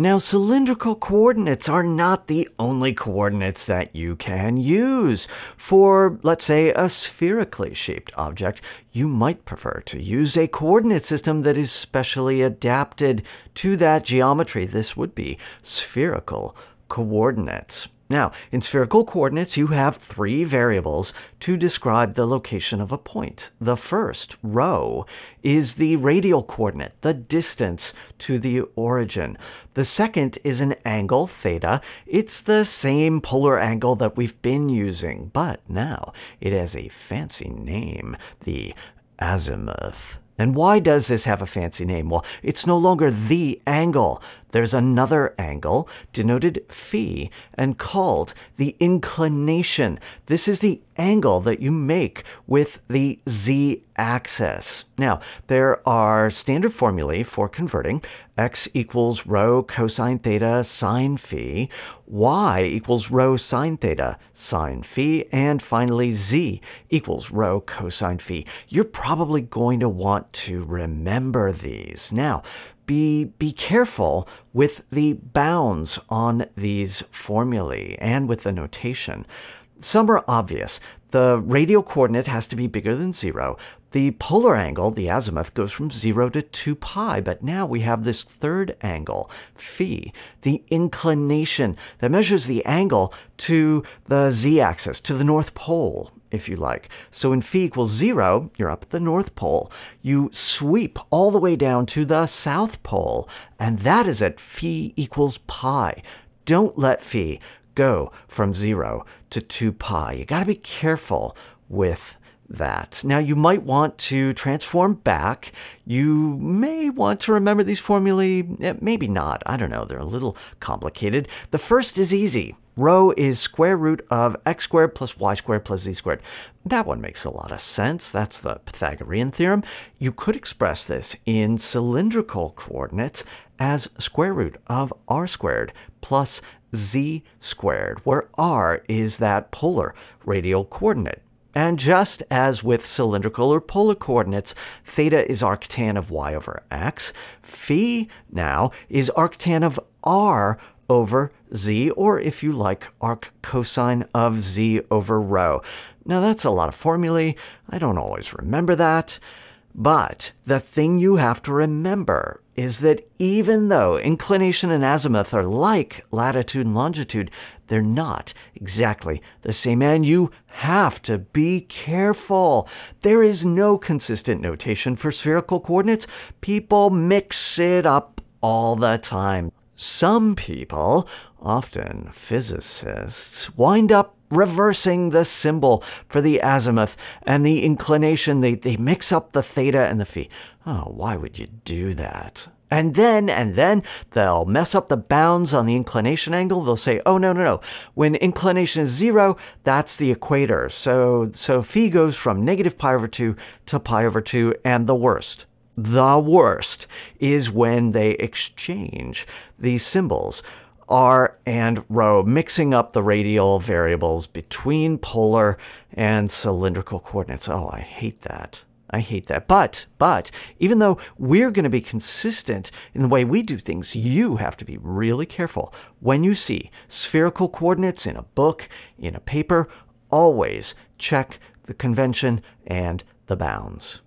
Now, cylindrical coordinates are not the only coordinates that you can use. For, let's say, a spherically shaped object, you might prefer to use a coordinate system that is specially adapted to that geometry. This would be spherical coordinates. Now, in spherical coordinates, you have three variables to describe the location of a point. The first, rho, is the radial coordinate, the distance to the origin. The second is an angle, theta. It's the same polar angle that we've been using, but now it has a fancy name, the azimuth. And why does this have a fancy name? Well, it's no longer the angle. There's another angle denoted phi and called the inclination. This is the angle that you make with the z axis. Now, there are standard formulae for converting. x equals rho cosine theta sine phi, y equals rho sine theta sine phi, and finally z equals rho cosine phi. You're probably going to want to remember these. Now, be, be careful with the bounds on these formulae and with the notation. Some are obvious. The radial coordinate has to be bigger than zero. The polar angle, the azimuth, goes from 0 to 2 pi, but now we have this third angle, phi, the inclination that measures the angle to the z-axis, to the North Pole, if you like. So when phi equals 0, you're up at the North Pole. You sweep all the way down to the South Pole, and that is at phi equals pi. Don't let phi go from 0 to 2 pi. You got to be careful with that. Now, you might want to transform back. You may want to remember these formulae, eh, maybe not. I don't know. They're a little complicated. The first is easy. Rho is square root of x squared plus y squared plus z squared. That one makes a lot of sense. That's the Pythagorean theorem. You could express this in cylindrical coordinates as square root of r squared plus z squared, where r is that polar radial coordinate. And just as with cylindrical or polar coordinates, theta is arctan of y over x, phi now is arctan of r over z, or if you like, arc cosine of z over rho. Now that's a lot of formulae. I don't always remember that. But the thing you have to remember is that even though inclination and azimuth are like latitude and longitude, they're not exactly the same. And you have to be careful. There is no consistent notation for spherical coordinates. People mix it up all the time. Some people, often physicists, wind up reversing the symbol for the azimuth and the inclination. They, they mix up the theta and the phi. Oh, why would you do that? And then, and then they'll mess up the bounds on the inclination angle. They'll say, oh, no, no, no. When inclination is zero, that's the equator. So, so phi goes from negative pi over 2 to pi over 2. And the worst, the worst is when they exchange these symbols. R and rho, mixing up the radial variables between polar and cylindrical coordinates. Oh, I hate that. I hate that. But, but, even though we're going to be consistent in the way we do things, you have to be really careful. When you see spherical coordinates in a book, in a paper, always check the convention and the bounds.